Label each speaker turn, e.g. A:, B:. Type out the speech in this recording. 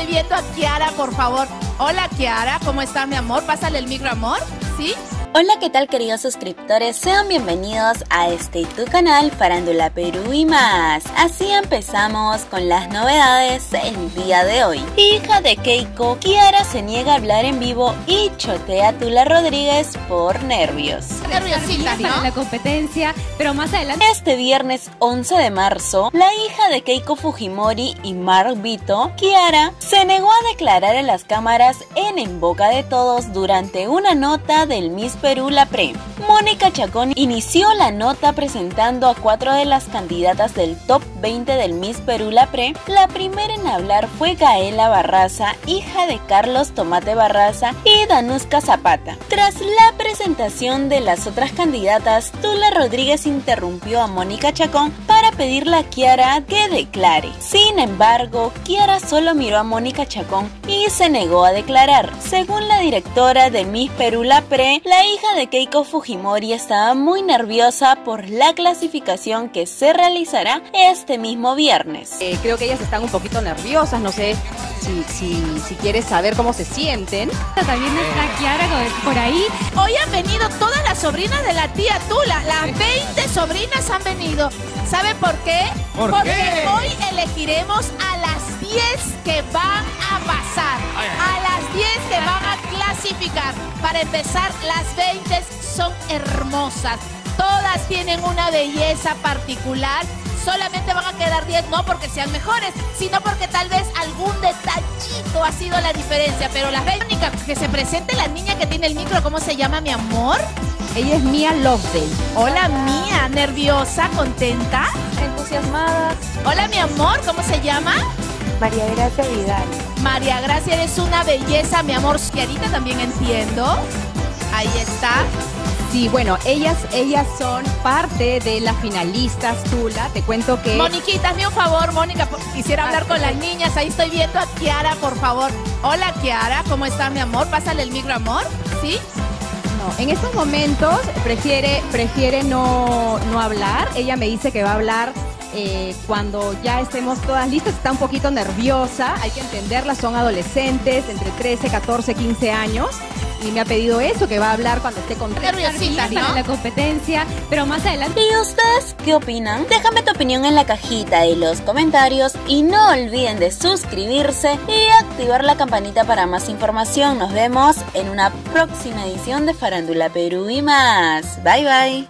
A: estoy viendo a Kiara, por favor. Hola Kiara, ¿cómo está mi amor? Pásale el micro, amor. ¿Sí?
B: Hola, ¿qué tal queridos suscriptores? Sean bienvenidos a este tu canal Farándula Perú y más. Así empezamos con las novedades el día de hoy. Hija de Keiko, Kiara se niega a hablar en vivo y chotea a Tula Rodríguez por nervios.
A: Nerviosita,
C: para la competencia, pero más adelante.
B: Este viernes 11 de marzo, la hija de Keiko Fujimori y Mark Vito, Kiara, se negó a declarar en las cámaras en En Boca de Todos durante una nota del Miss Perú La Pre. Mónica Chacón inició la nota presentando a cuatro de las candidatas del top 20 del Miss Perú La Pre. La primera en hablar fue Gaela Barraza, hija de Carlos Tomate Barraza y Danuska Zapata. Tras la presentación de las otras candidatas, Tula Rodríguez interrumpió a Mónica Chacón para pedirle a Kiara que declare. Sin embargo, Kiara solo miró a Mónica Chacón y se negó a declarar. Según la directora de Miss Perú La Pre, la hija de Keiko Fujimori estaba muy nerviosa por la clasificación que se realizará este mismo viernes.
D: Eh, creo que ellas están un poquito nerviosas, no sé si, si, si quieres saber cómo se sienten.
C: También está Kiara por ahí.
A: Hoy han venido todas las sobrinas de la tía Tula. Las 20 sobrinas han venido. ¿Sabe por qué? Porque hoy elegiremos a las 10 que van a pasar. A las 10 que van Para empezar, las 20 son hermosas. Todas tienen una belleza particular. Solamente van a quedar 10, no porque sean mejores, sino porque tal vez algún detallito ha sido la diferencia. Pero las 20, que se presente la niña que tiene el micro, ¿cómo se llama mi amor?
D: Ella es Mia Lovedale.
A: Hola Mía, nerviosa, contenta,
E: entusiasmada.
A: Hola mi amor, ¿cómo se llama?
E: María Gracia Vidal.
A: María Gracia, eres una belleza, mi amor. Kiarita también entiendo. Ahí está.
D: Sí, bueno, ellas, ellas son parte de las finalistas Tula. Te cuento que.
A: Moniquita, hazme un favor, Mónica. Quisiera hablar con las niñas. Ahí estoy viendo a Kiara, por favor. Hola, Kiara, ¿cómo está mi amor? Pásale el micro, amor. ¿Sí?
D: No, en estos momentos prefiere, prefiere no, no hablar. Ella me dice que va a hablar eh, cuando ya estemos todas listas, está un poquito nerviosa, hay que entenderla, son adolescentes entre 13, 14, 15 años. Y me ha pedido eso, que va a hablar cuando esté con
A: nerviosita,
C: ¿no? la competencia, pero más adelante.
B: ¿Y ustedes qué opinan? Déjame tu opinión en la cajita de los comentarios y no olviden de suscribirse y activar la campanita para más información. Nos vemos en una próxima edición de Farándula Perú y más. Bye bye.